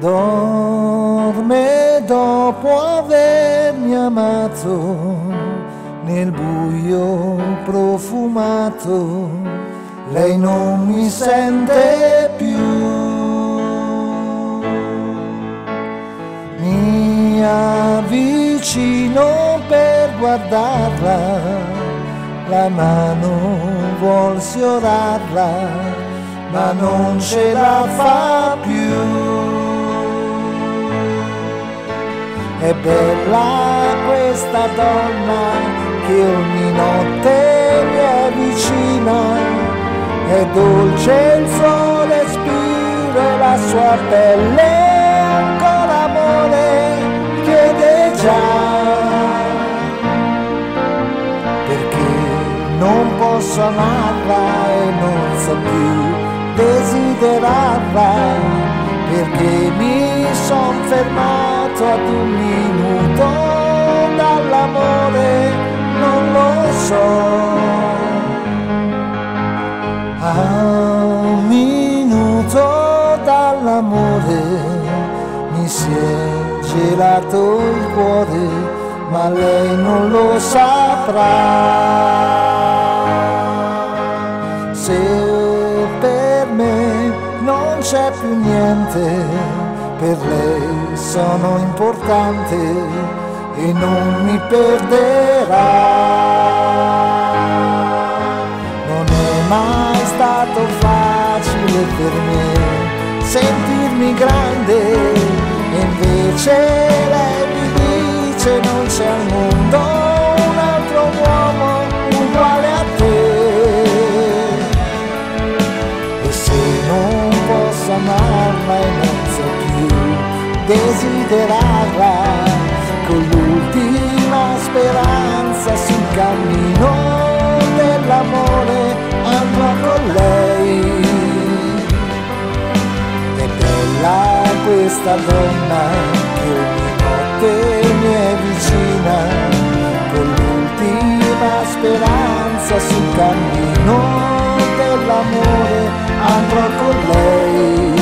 Dorme dopo avermi amato nel buio profumato, lei non mi sente più. Mi avvicino per guardarla, la mano vuol sfiorarla, ma non ce la fa più. È bella questa donna che ogni notte mi è vicina, è dolce il suo respiro e la sua pelle ancora amore chiede già. Perché non posso amarla e non so più desiderarla, ad un minuto dall'amore, non lo so. A un minuto dall'amore mi si è gelato il cuore, ma lei non lo saprà. Se per me non c'è più niente, per lei sono importante e non mi perderà. Non è mai stato facile per me sentirmi grande e invece desiderarla con l'ultima speranza sul cammino dell'amore andrò con lei. È bella questa donna che ogni notte mi è vicina con l'ultima speranza sul cammino dell'amore andrò con lei.